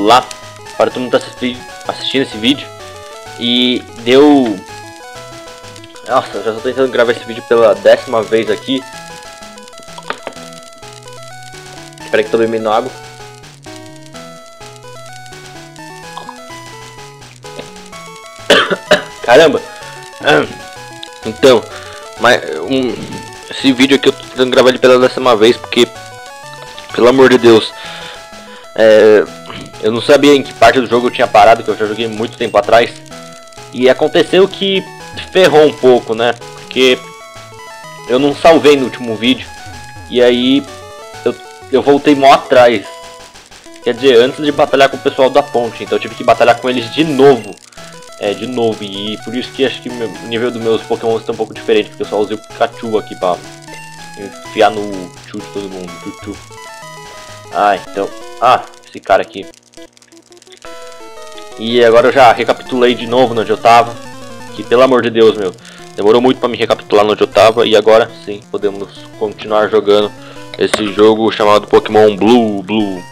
Olá para todo mundo que tá assistindo esse vídeo. E deu... Nossa, já estou tentando gravar esse vídeo pela décima vez aqui. Espera que tô bebendo água. Caramba! Então, mas um, esse vídeo aqui eu tô tentando gravar ele pela décima vez porque, pelo amor de Deus, é, eu não sabia em que parte do jogo eu tinha parado, que eu já joguei muito tempo atrás. E aconteceu que ferrou um pouco, né? Porque eu não salvei no último vídeo. E aí eu, eu voltei mó atrás. Quer dizer, antes de batalhar com o pessoal da ponte. Então eu tive que batalhar com eles de novo. É, de novo. E por isso que acho que o nível dos meus Pokémon está um pouco diferente. Porque eu só usei o Pikachu aqui pra enfiar no chu de todo mundo. Ah, então... Ah, esse cara aqui. E agora eu já recapitulei de novo onde eu tava. Que pelo amor de Deus, meu. Demorou muito pra me recapitular onde eu tava. E agora sim, podemos continuar jogando esse jogo chamado Pokémon Blue Blue.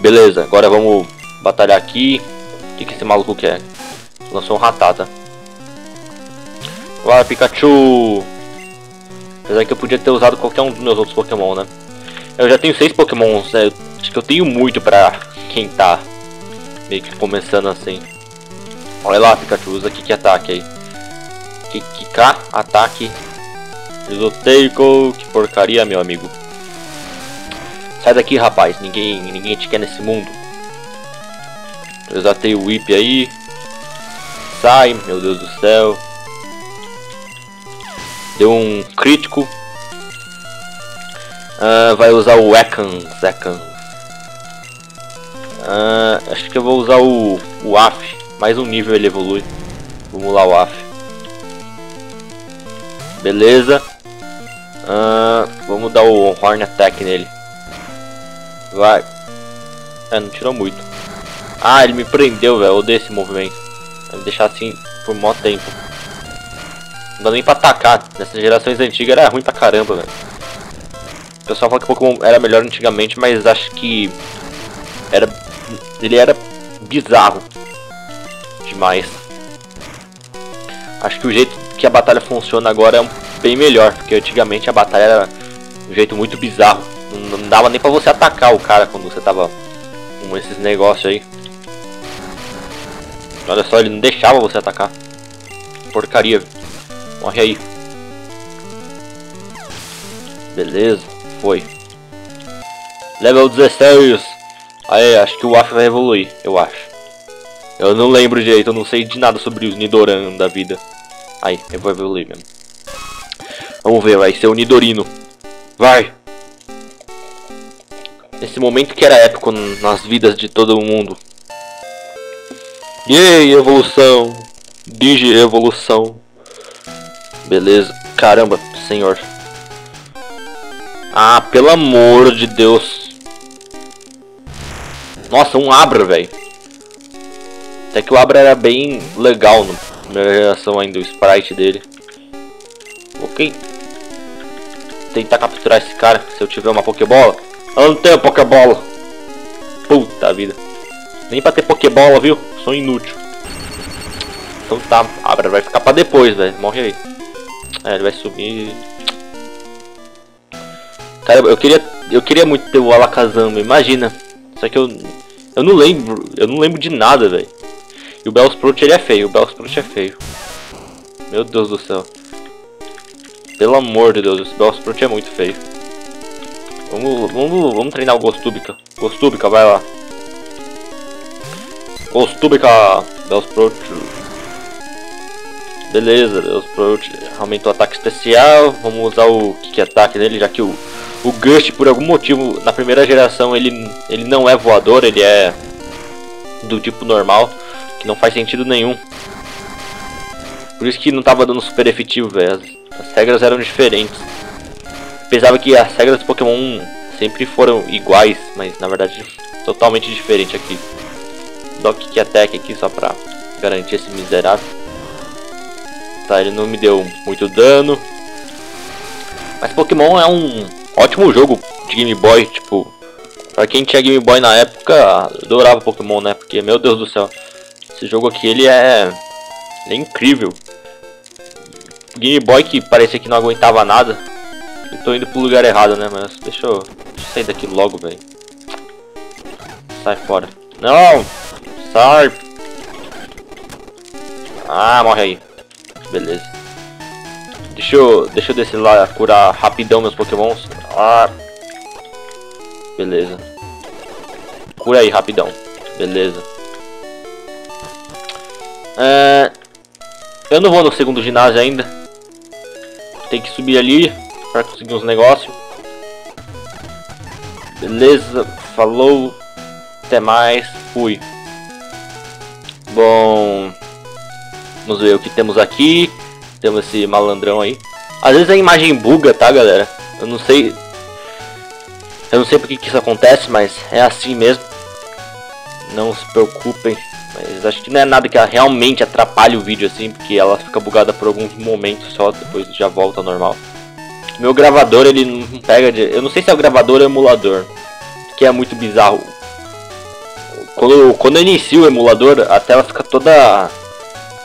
Beleza, agora vamos batalhar aqui. O que, que esse maluco quer? Lançou um Ratata. Vai, Pikachu! Apesar que eu podia ter usado qualquer um dos meus outros Pokémon, né? Eu já tenho seis Pokémons, né? Acho que eu tenho muito pra quem tá meio que começando assim. Olha lá, Pikachu, usa que ataque aí. Kika, ataque. Exoteico, que porcaria, meu amigo. Sai daqui, rapaz. Ninguém, ninguém te quer nesse mundo. Eu exatei o whip aí. Sai, meu Deus do céu. Deu um crítico. Uh, vai usar o Ekans. Ekans. Uh, acho que eu vou usar o, o AF. Mais um nível ele evolui. Vamos lá o AF. Beleza. Uh, vamos dar o Horn Attack nele. Vai. É, não tirou muito. Ah, ele me prendeu, velho. Odeio esse movimento. Vai me deixar assim por mó tempo. Não dá nem pra atacar. Nessas gerações antigas era ruim pra caramba, velho. O pessoal fala que Pokémon era melhor antigamente, mas acho que ele era bizarro demais. Acho que o jeito que a batalha funciona agora é bem melhor, porque antigamente a batalha era um jeito muito bizarro. Não, dava nem pra você atacar o cara quando você tava com esses negócios aí. Olha só, ele não deixava você atacar. Porcaria. Morre aí. Beleza, foi. Level 16. Aí, acho que o AF vai evoluir, eu acho. Eu não lembro direito, eu não sei de nada sobre os Nidoran da vida. Aí, eu vou evoluir mesmo. Vamos ver, vai ser o Nidorino. Vai! Esse momento que era épico nas vidas de todo mundo. Yay, evolução! Digi evolução. Beleza. Caramba, senhor. Ah, pelo amor de Deus. Nossa, um Abra, velho. Até que o Abra era bem legal na geração ainda, o sprite dele. Ok. Tentar capturar esse cara, se eu tiver uma Pokébola. Eu não tenho Pokébola. Puta vida. Nem pra ter Pokébola, viu? Sou inútil. Então tá, Abra vai ficar pra depois, velho. Morre aí. É, ele vai subir. Cara, eu queria, eu queria muito ter o Alakazam, imagina. Só que eu eu não lembro, eu não lembro de nada, velho. E o Bellsprout ele é feio, o Bellsprout é feio. Meu Deus do céu. Pelo amor de Deus, esse Bellsprout é muito feio. Vamos, vamos, vamos treinar o Gostubica. Gostubica, vai lá. Gostubica, Bellsprout. Beleza, Bellsprout aumentou o ataque especial. Vamos usar o kick ataque nele, já que o o Gush, por algum motivo, na primeira geração, ele, ele não é voador, ele é do tipo normal, que não faz sentido nenhum. Por isso que não tava dando super efetivo, velho. As, as, regras eram diferentes. Pensava que as regras do Pokémon sempre foram iguais, mas na verdade totalmente diferente aqui. O Kick Attack aqui só pra garantir esse miserável. Tá, ele não me deu muito dano. Mas Pokémon é um ótimo jogo de Game Boy, tipo, Pra quem tinha Game Boy na época, adorava Pokémon, né? Porque, meu Deus do céu, esse jogo aqui, ele é, ele é incrível. Game Boy que parecia que não aguentava nada. Eu tô indo pro lugar errado, né? Mas deixa eu, deixa eu sair daqui logo, velho. Sai fora. Não! Sai! Ah, morre aí. Beleza. Deixa eu, deixa eu descer lá curar rapidão meus pokémons. Ah. Beleza. Cura aí, rapidão. Beleza. É... Eu não vou no segundo ginásio ainda. Tem que subir ali para conseguir uns negócios. Beleza. Falou. Até mais. Fui. Bom... Vamos ver o que temos aqui. Temos esse malandrão aí. Às vezes a imagem buga, tá, galera? Eu não sei... Eu não sei porque que isso acontece, mas é assim mesmo. Não se preocupem. Mas acho que não é nada que realmente atrapalhe o vídeo assim, porque ela fica bugada por alguns momentos só, depois já volta ao normal. Meu gravador, ele não pega de... Eu não sei se é o gravador ou o emulador, que é muito bizarro. Quando, quando eu inicio o emulador, a tela fica toda...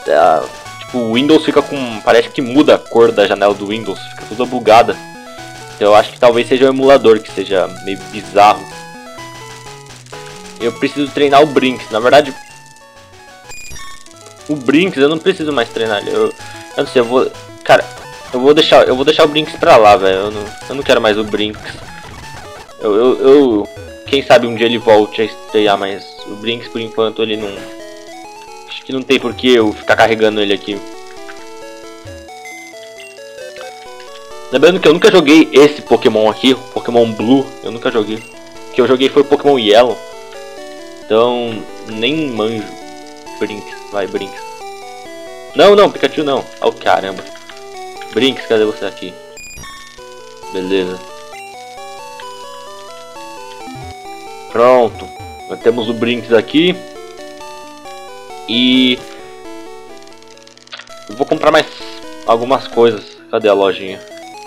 Tipo, o Windows fica com... Parece que muda a cor da janela do Windows, fica toda bugada. Então eu acho que talvez seja o emulador que seja meio bizarro. Eu preciso treinar o Brinks. Na verdade, o Brinks eu não preciso mais treinar ele. Eu, eu não sei, eu vou... Cara, eu vou deixar, eu vou deixar o Brinks pra lá, velho. Eu não, eu não quero mais o Brinks. Eu, eu, eu, Quem sabe um dia ele volte a estrear, mas o Brinks por enquanto ele não... Não tem por que eu ficar carregando ele aqui. Lembrando que eu nunca joguei esse Pokémon aqui, Pokémon Blue, eu nunca joguei. O que eu joguei foi Pokémon Yellow. Então, nem manjo. Brinks, vai Brinks. Não, não, Pikachu não. Oh, caramba. Brinks, cadê você aqui? Beleza. Pronto. Já temos o Brinks aqui. E... Vou comprar mais algumas coisas. Cadê a lojinha?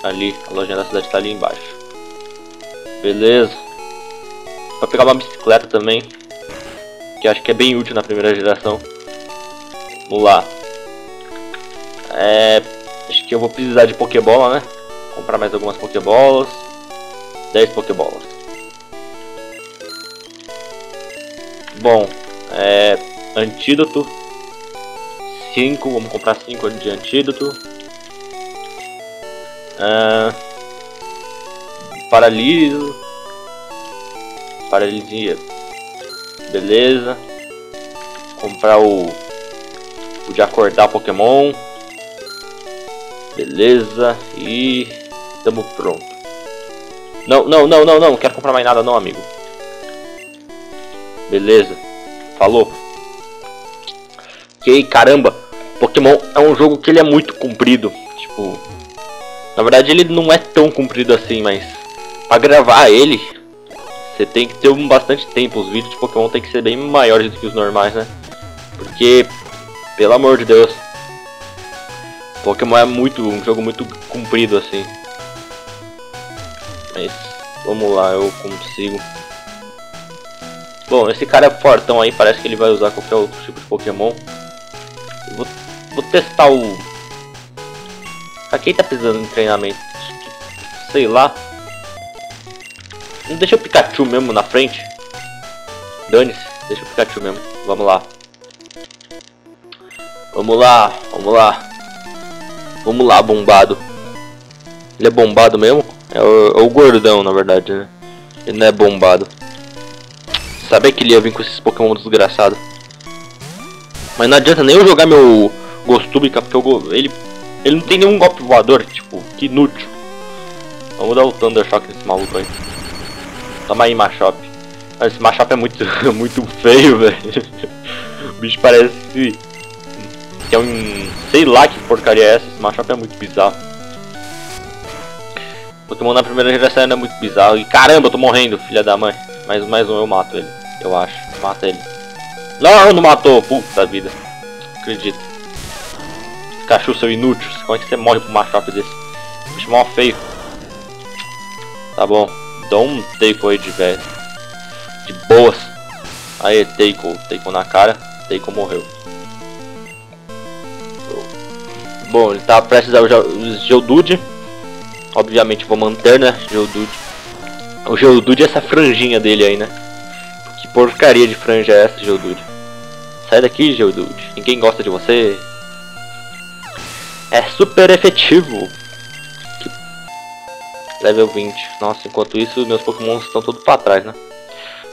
Ali, a lojinha da cidade está ali embaixo. Beleza. Vou pegar uma bicicleta também. Que acho que é bem útil na primeira geração. Vamos lá. É, acho que eu vou precisar de Pokébola, né? Comprar mais algumas Pokébolas. 10 Pokébolas. Bom, é, antídoto. 5, vamos comprar 5 de antídoto. Uh, paraliso. Paralisia. Beleza. Comprar o. O de acordar Pokémon. Beleza. E. Estamos pronto. Não, não, não, não, não. Não quero comprar mais nada não, amigo. Beleza. Falou. Caramba. Pokémon é um jogo que ele é muito comprido. Tipo, na verdade ele não é tão comprido assim, mas para gravar ele, você tem que ter um bastante tempo. Os vídeos de Pokémon tem que ser bem maiores do que os normais, né? Porque, pelo amor de Deus, Pokémon é muito um jogo muito comprido assim. Mas vamos lá, eu consigo. Bom, esse cara é fortão aí, parece que ele vai usar qualquer outro tipo de Pokémon. Vou, vou testar o Pra quem tá precisando de treinamento? Sei lá. Não deixa o Pikachu mesmo na frente. Dane-se, deixa o Pikachu mesmo. Vamos lá. Vamos lá, vamos lá. Vamos lá, bombado. Ele é bombado mesmo? É o, é o gordão, na verdade, né? Ele não é bombado. Sabia que ele ia vir com esses Pokémon desgraçados. Mas não adianta nem eu jogar meu Gostubica, porque eu, ele ele não tem nenhum golpe voador, tipo, que inútil. Vamos dar o Thunder Shock nesse maluco aí. Toma aí, Machop. Esse Machop é muito, muito feio, velho. O bicho parece que é um... Sei lá que porcaria é essa. Esse Machop é muito bizarro. Pokémon na primeira geração é muito bizarro. E caramba, eu tô morrendo, filha da mãe. Mais, mais um eu mato ele, eu acho. Mata ele. Não, não matou. Puta vida. Acredito. Cachorro seu inútil, como é que você morre pro machote desse? Bicho mal feio. Tá bom, dá um take aí de velho. De boas. Aí, Teiko. Teiko na cara. Teiko morreu. Bom, ele tá prestes ao Geodude. Obviamente vou manter, né? Geodude. O Geodude é essa franjinha dele aí, né? Que porcaria de franja é essa, Geodude? Sai daqui, Geodude. Ninguém gosta de você. É super efetivo. Level 20. Nossa, enquanto isso, meus Pokémon estão todos pra trás, né?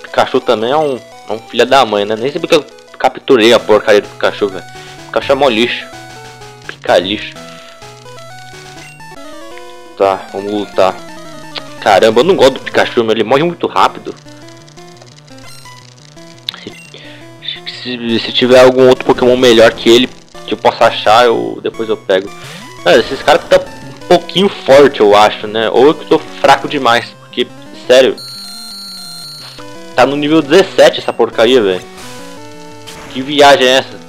Pikachu também é um, é um filho da mãe, né? Nem sei porque eu capturei a porcaria do Pikachu, velho. Pikachu é mó lixo. Pica lixo. Tá, vamos lutar. Caramba, eu não gosto do Pikachu, mas ele morre muito rápido. Se, se, tiver algum outro Pokémon melhor que ele, que eu possa achar, eu depois eu pego. Ah, esses caras tá um pouquinho forte, eu acho, né? Ou eu que tô fraco demais, porque, sério, tá no nível 17 essa porcaria, velho. Que viagem é essa?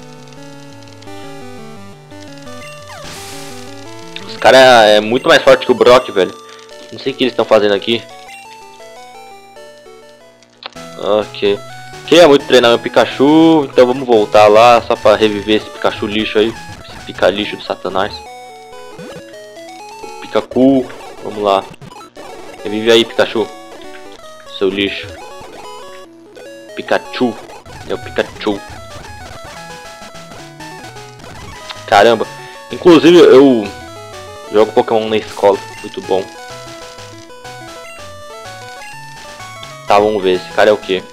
Os caras é muito mais forte que o Brock, velho. Não sei o que eles estão fazendo aqui. Ok. Queria muito treinar meu Pikachu, então vamos voltar lá só pra reviver esse Pikachu lixo aí. Esse pica lixo do satanás. Pikachu, vamos lá. Revive aí, Pikachu. Seu lixo. Pikachu. É o Pikachu. Caramba. Inclusive eu jogo Pokémon na escola. Muito bom. Tá, vamos ver. Esse cara é o que?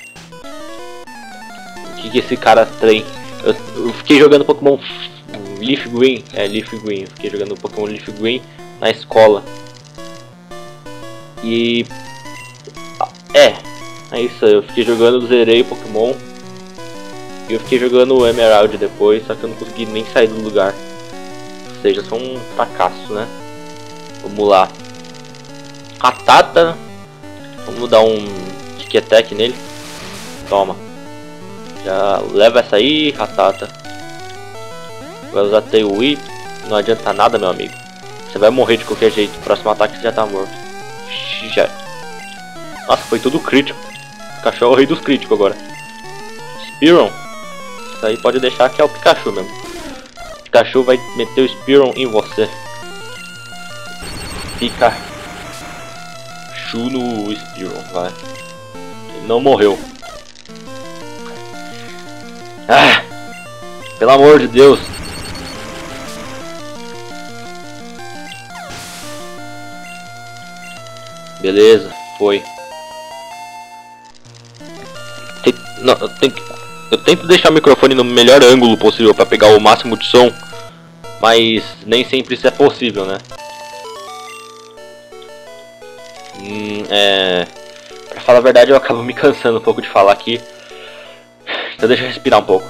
Que, que esse cara tem? Eu, eu, fiquei jogando Pokémon Leaf Green. É, Leaf Green. Eu fiquei jogando Pokémon Leaf Green na escola. E... É. É isso. Eu fiquei jogando, zerei Pokémon. E eu fiquei jogando Emerald depois, só que eu não consegui nem sair do lugar. Ou seja, sou um fracasso, né? Vamos lá. Ratata. Vamos dar um Attack nele. Toma. Já leva essa aí, Ratata. Vai usar Tail Whip. Não adianta nada, meu amigo. Você vai morrer de qualquer jeito. próximo ataque você já tá morto. Já. Nossa, foi tudo crítico. O cachorro é o rei dos críticos agora. Spearon. Isso aí pode deixar que é o Pikachu mesmo. O Pikachu vai meter o Spearon em você. Pikachu no Spearon, vai não morreu. Ah! Pelo amor de Deus! Beleza, foi. Não, eu, tenho, eu tento deixar o microfone no melhor ângulo possível para pegar o máximo de som, mas nem sempre isso é possível, né? Hum, é... Pra falar a verdade, eu acabo me cansando um pouco de falar aqui. Então deixa eu respirar um pouco.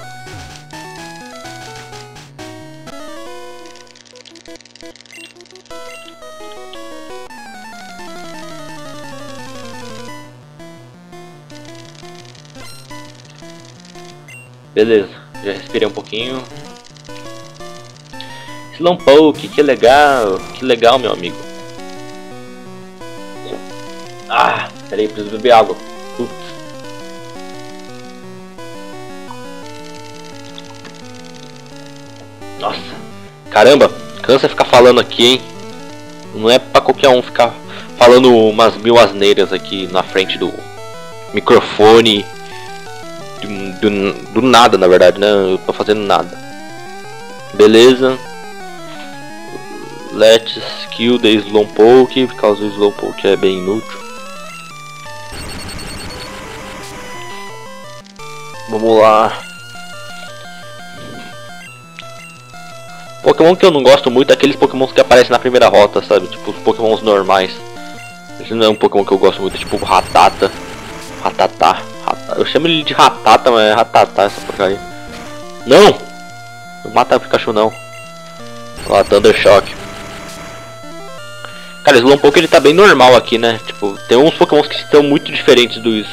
Beleza, já respirei um pouquinho. Slowpoke, que legal, que legal meu amigo. Ah, Peraí, preciso beber água. Caramba, cansa ficar falando aqui, hein? Não é pra qualquer um ficar falando umas mil asneiras aqui na frente do microfone. Do, do, do nada, na verdade, né? Eu tô fazendo nada. Beleza. Let's kill the Slowpoke, por causa do Slowpoke é bem inútil. Vamos lá. Pokémon que eu não gosto muito é aqueles Pokémons que aparecem na primeira rota, sabe? Tipo os Pokémons normais. Esse não é um Pokémon que eu gosto muito, tipo Ratata. Ratatá. Eu chamo ele de Ratata, mas é Ratatá essa porcaria. Não! Não mata o Pikachu não. Lá, Thunder Shock. Cara, esse Slowpoke ele tá bem normal aqui, né? Tipo, tem uns Pokémons que estão muito diferentes dos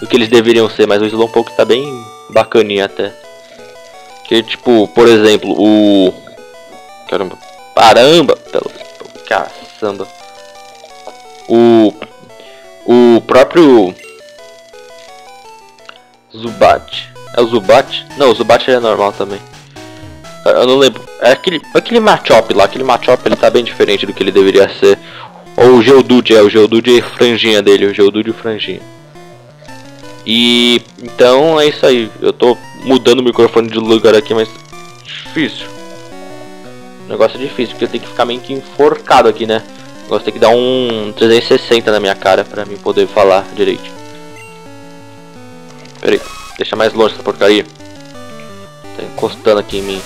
do que eles deveriam ser, mas o Slowpoke tá bem bacaninha até. Que tipo, por exemplo, o. Caramba. Caramba! Pelo. Caçamba. O. O próprio. Zubat. É o Zubat? Não, o Zubat é normal também. Eu não lembro. É aquele, aquele Machop lá. Aquele Machop ele tá bem diferente do que ele deveria ser. Ou o Geodude, é o Geodude e franjinha dele. O Geodude e franjinha. E então é isso aí. Eu tô mudando o microfone de lugar aqui, mas difícil. Negócio é difícil, porque eu tenho que ficar meio que enforcado aqui, né? O negócio tem que dar um 360 na minha cara pra mim poder falar direito. Pera aí, deixa mais longe essa porcaria. Tá encostando aqui em mim.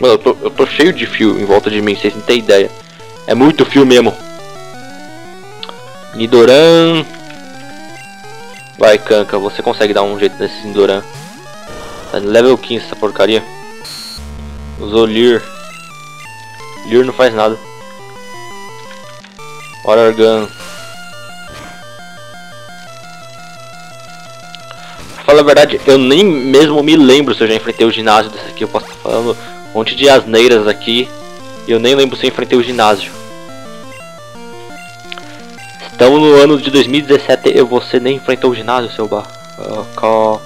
Mano, eu tô, eu tô cheio de fio em volta de mim, vocês não tem ideia. É muito fio mesmo. Nidoran. Vai, Kanka, você consegue dar um jeito nesse Nidoran. Tá level 15 essa porcaria. Usou Lear. Lear não faz nada. Organ. Fala a verdade, eu nem mesmo me lembro se eu já enfrentei o ginásio desse aqui. Eu posso estar falando um monte de asneiras aqui. E eu nem lembro se eu enfrentei o ginásio. Estamos no ano de 2017 e você nem enfrentou o ginásio, seu bar. Uh, qual...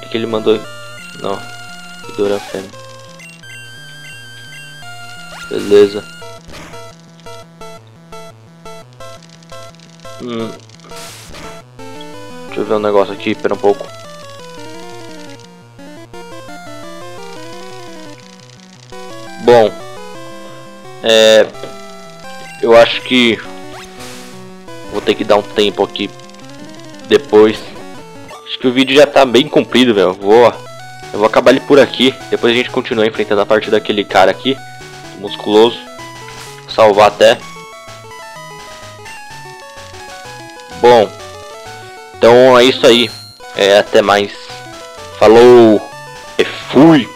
O que ele mandou? Não. Dura fêmea. Beleza. Hum. Deixa eu ver um negócio aqui, espera um pouco. Bom, é, eu acho que vou ter que dar um tempo aqui depois. Acho que o vídeo já tá bem comprido, velho. Vou, eu vou acabar ele por aqui. Depois a gente continua enfrentando a parte daquele cara aqui, musculoso. Salvar até. Bom, então é isso aí. É, até mais. Falou e fui.